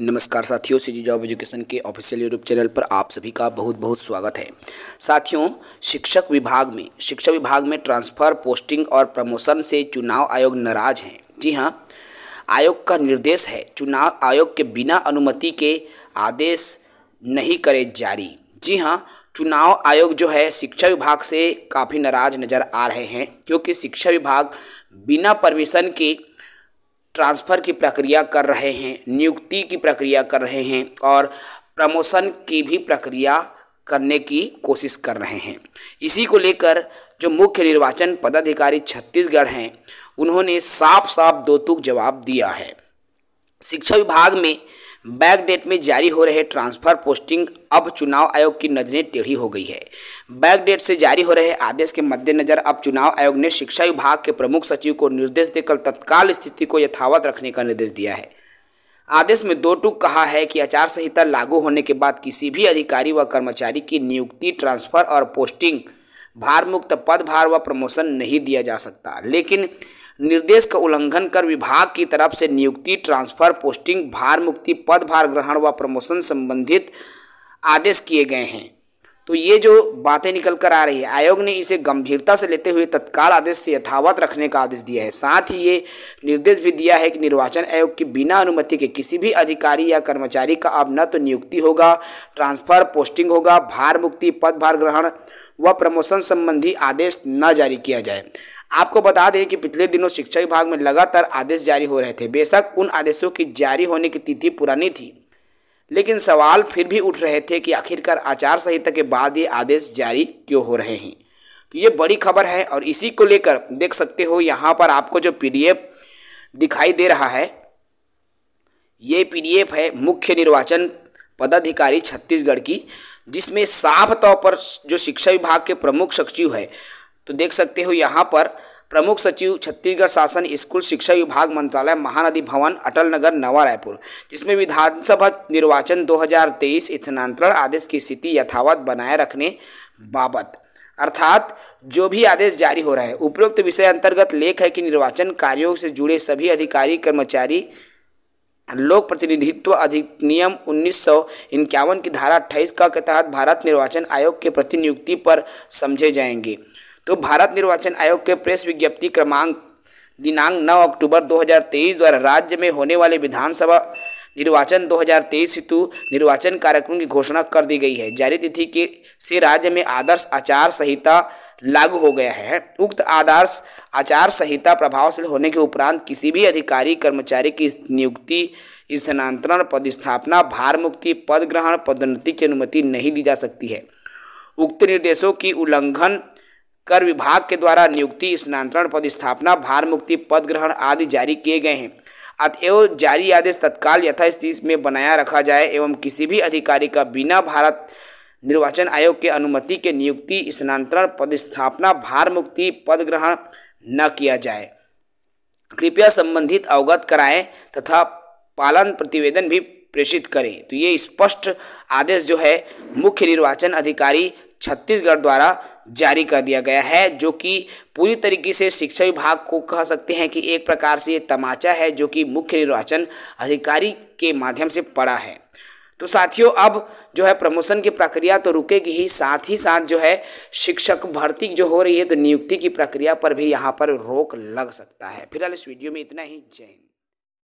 नमस्कार साथियों C G job education के ऑफिशियल यूट्यूब चैनल पर आप सभी का बहुत बहुत स्वागत है। साथियों, शिक्षक विभाग में, शिक्षा विभाग में ट्रांसफ़र पोस्टिंग और प्रमोशन से चुनाव आयोग नाराज़ हैं। जी हाँ आयोग का निर्देश है, चुनाव आयोग के बिना अनुमति के आदेश नहीं करे जारी। जी हाँ चुनाव आयोग जो है, शिक्षा विभाग से काफ़ी नाराज़ नज़र आ रहे हैं, क्योंकि शिक्षा विभाग बिना परमिशन के ट्रांसफ़र की प्रक्रिया कर रहे हैं, नियुक्ति की प्रक्रिया कर रहे हैं और प्रमोशन की भी प्रक्रिया करने की कोशिश कर रहे हैं। इसी को लेकर जो मुख्य निर्वाचन पदाधिकारी छत्तीसगढ़ हैं, उन्होंने साफ़ साफ़ दो तुक जवाब दिया है। शिक्षा विभाग में बैक डेट में जारी हो रहे ट्रांसफ़र पोस्टिंग अब चुनाव आयोग की नज़रें टेढ़ी हो गई है। बैक डेट से जारी हो रहे आदेश के मद्देनज़र अब चुनाव आयोग ने शिक्षा विभाग के प्रमुख सचिव को निर्देश देकर तत्काल स्थिति को यथावत रखने का निर्देश दिया है। आदेश में दो टूक कहा है कि आचार संहिता लागू होने के बाद किसी भी अधिकारी व कर्मचारी की नियुक्ति, ट्रांसफ़र और पोस्टिंग भार मुक्त पदभार व प्रमोशन नहीं दिया जा सकता। लेकिन निर्देश का उल्लंघन कर विभाग की तरफ़ से नियुक्ति, ट्रांसफ़र, पोस्टिंग, भार मुक्ति, पद, भार ग्रहण व प्रमोशन संबंधित आदेश किए गए हैं। तो ये जो बातें निकल कर आ रही है, आयोग ने इसे गंभीरता से लेते हुए तत्काल आदेश से यथावत रखने का आदेश दिया है। साथ ही ये निर्देश भी दिया है कि निर्वाचन आयोग की बिना अनुमति के किसी भी अधिकारी या कर्मचारी का अब न तो नियुक्ति होगा, ट्रांसफ़र, पोस्टिंग होगा, भार मुक्ति पदभार ग्रहण व प्रमोशन संबंधी आदेश न जारी किया जाए। आपको बता दें कि पिछले दिनों शिक्षा विभाग में लगातार आदेश जारी हो रहे थे। बेशक उन आदेशों की जारी होने की तिथि पुरानी थी। लेकिन सवाल फिर भी उठ रहे थे कि आखिरकार आचार संहिता के बाद ये आदेश जारी क्यों हो रहे हैं। तो ये बड़ी खबर है और इसी को लेकर देख सकते हो यहाँ पर आपको जो पीडीएफ दिखाई दे रहा है, ये पीडीएफ है मुख्य निर्वाचन पदाधिकारी छत्तीसगढ़ की, जिसमें साफ़ तौर पर जो शिक्षा विभाग के प्रमुख सचिव है। तो देख सकते हो यहाँ पर प्रमुख सचिव, छत्तीसगढ़ शासन स्कूल शिक्षा विभाग मंत्रालय, महानदी भवन, अटल नगर, नवा रायपुर, जिसमें विधानसभा निर्वाचन 2023 स्थानांतरण आदेश की स्थिति यथावत बनाए रखने बाबत। अर्थात, जो भी आदेश जारी हो रहा है, उपरोक्त विषय अंतर्गत लेख है कि निर्वाचन कार्यों से जुड़े सभी अधिकारी, कर्मचारी लोक प्रतिनिधित्व अधिनियम उन्नीस सौ इक्यावन की धारा अट्ठाईस का के तहत भारत निर्वाचन आयोग के प्रतिनियुक्ति पर समझे जाएँगे। तो भारत निर्वाचन आयोग के प्रेस विज्ञप्ति क्रमांक दिनांक 9 अक्टूबर 2023 द्वारा राज्य में होने वाले विधानसभा निर्वाचन 2023 हेतु निर्वाचन कार्यक्रम की घोषणा कर दी गई है। जारी तिथि के, से राज्य में आदर्श आचार संहिता लागू हो गया है। उक्त आदर्श आचार संहिता प्रभावशील होने के उपरांत किसी भी अधिकारी, कर्मचारी की नियुक्ति, स्थानांतरण, पदस्थापना, भार मुक्ति, पद ग्रहण, पदोन्नति की अनुमति नहीं दी जा सकती है। उक्त निर्देशों की उल्लंघन कर विभाग के द्वारा नियुक्ति, स्नातरण पदस्थापना भार मुक्ति, पद ग्रहण आदि जारी किए गए हैं। अतएव जारी आदेश तत्काल यथास्थिति में बनाया रखा जाए एवं किसी भी अधिकारी का बिना भारत निर्वाचन आयोग के अनुमति के नियुक्ति, स्नातरण पदस्थापना भार मुक्ति, पद ग्रहण न किया जाए। कृपया संबंधित अवगत कराएँ तथा पालन प्रतिवेदन भी प्रेषित करें। तो ये स्पष्ट आदेश जो है, मुख्य निर्वाचन अधिकारी छत्तीसगढ़ द्वारा जारी कर दिया गया है, जो कि पूरी तरीके से शिक्षा विभाग को कह सकते हैं कि एक प्रकार से ये तमाचा है, जो कि मुख्य निर्वाचन अधिकारी के माध्यम से पड़ा है। तो साथियों, अब जो है प्रमोशन की प्रक्रिया तो रुकेगी ही, साथ ही साथ जो है शिक्षक भर्ती जो हो रही है तो नियुक्ति की प्रक्रिया पर भी यहाँ पर रोक लग सकता है। फ़िलहाल इस वीडियो में इतना ही। जय हिंद।